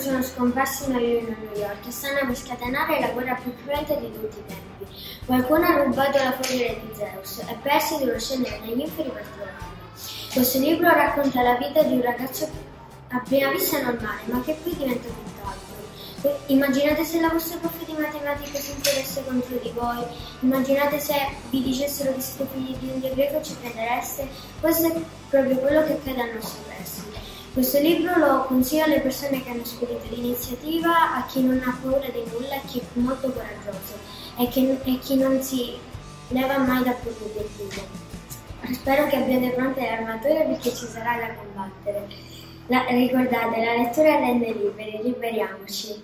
sono scomparsi Marino a New York e stanno per scatenare la guerra più cruenta di tutti i tempi. Qualcuno ha rubato la follia di Zeus e persi dello scendere negli inferi. Questo libro racconta la vita di un ragazzo a prima vista normale, ma che poi diventa tutt'altro. Immaginate se la vostra prof di matematica si interesse contro di voi, immaginate se vi dicessero che siete figli di un greco ci credereste, questo è proprio quello che accade al nostro preside. Questo libro lo consiglio alle persone che hanno spirito di iniziativa, a chi non ha paura di nulla, a chi è molto coraggioso e, e chi non si leva mai dal proprio obiettivo. Spero che abbiate pronte le armature perché ci sarà da combattere. La, ricordate, la lettura rende liberi, liberiamoci.